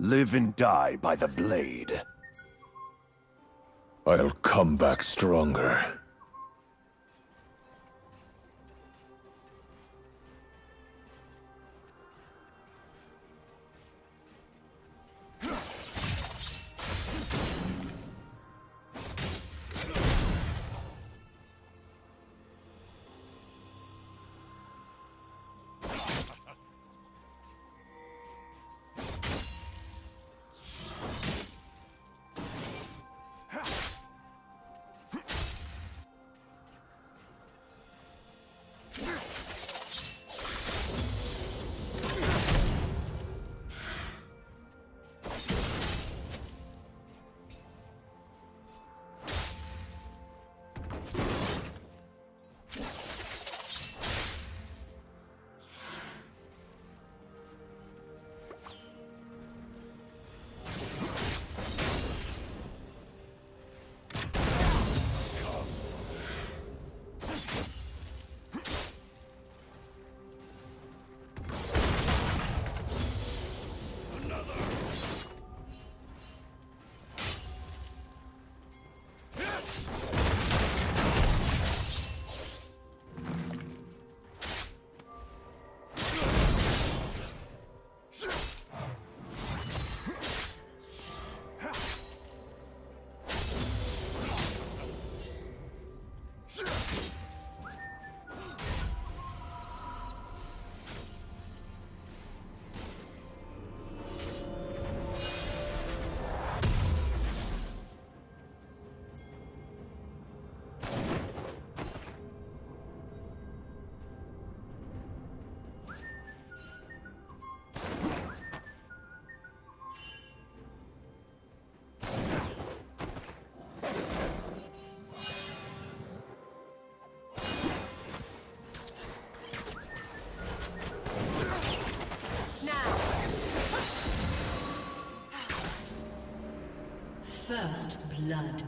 Live and die by the blade. I'll come back stronger. First blood.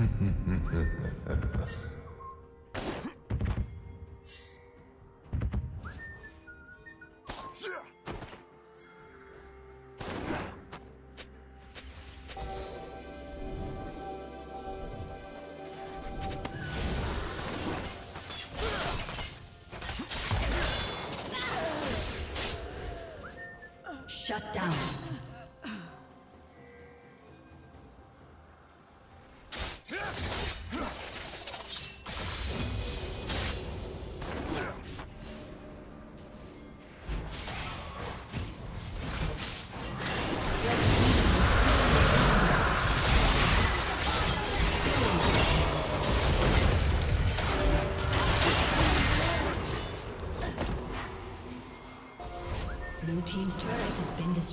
Down. Blue Team's turret has been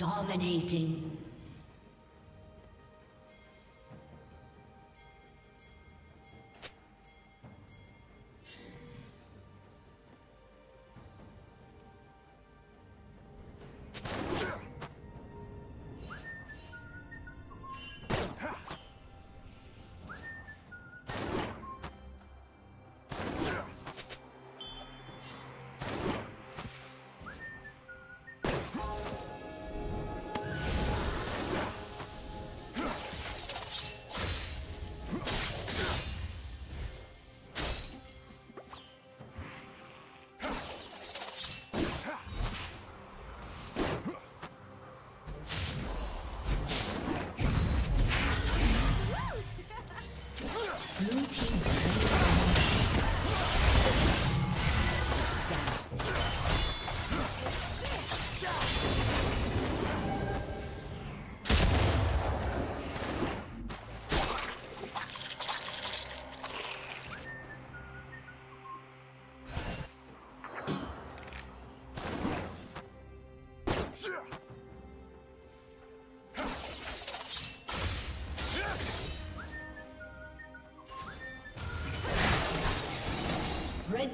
Dominating.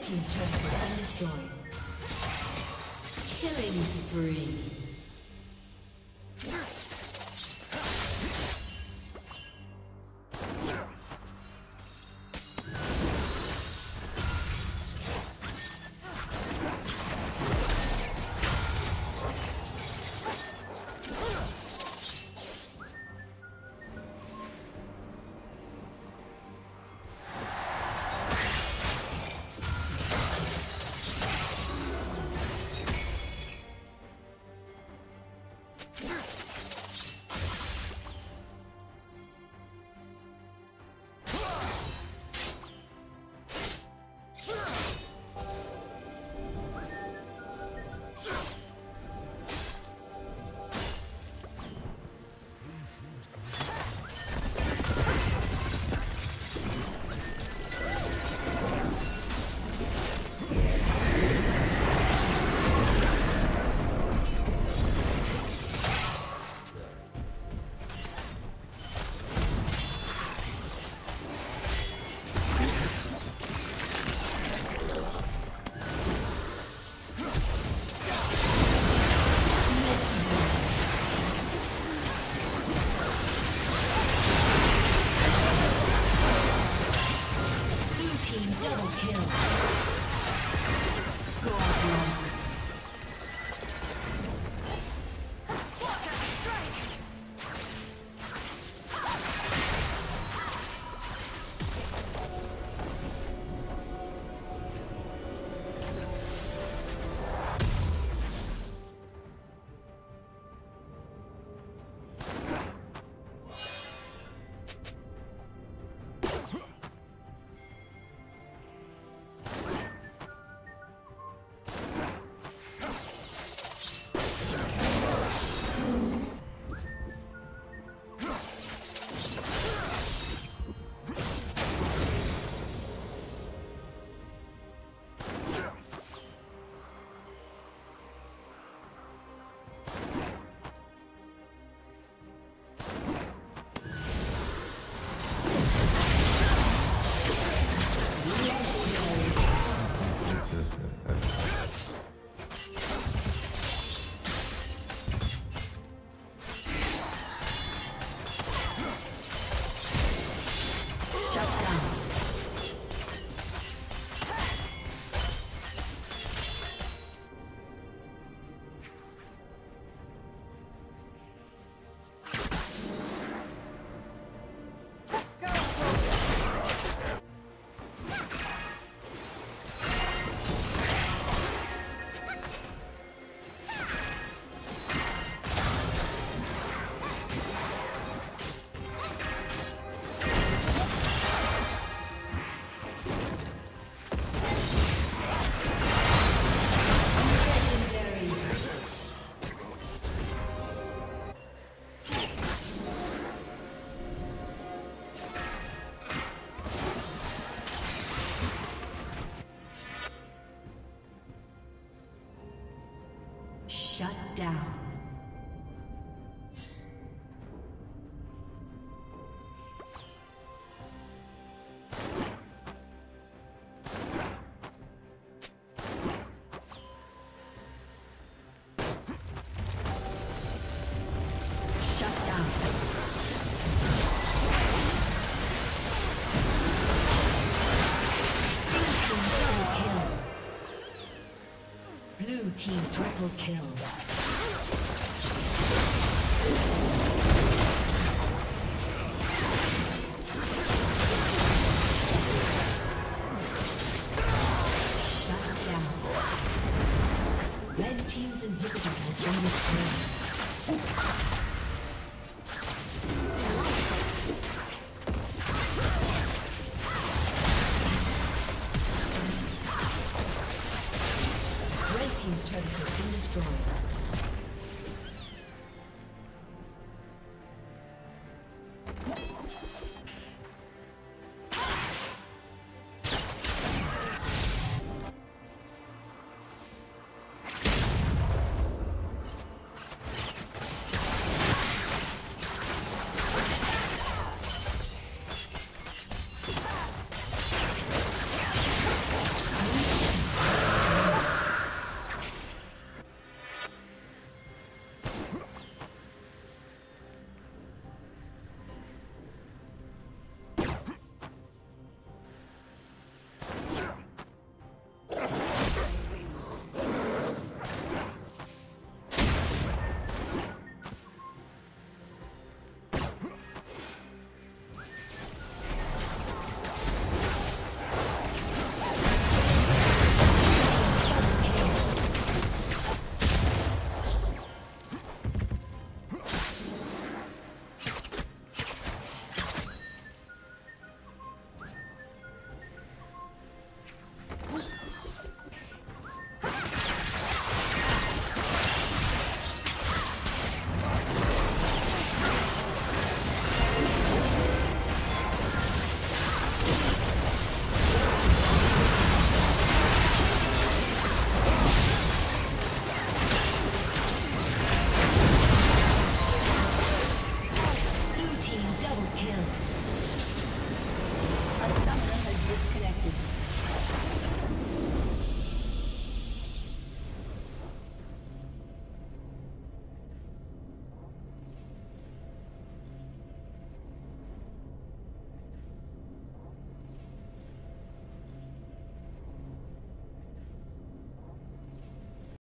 Team's. Killing spree. Team triple kill.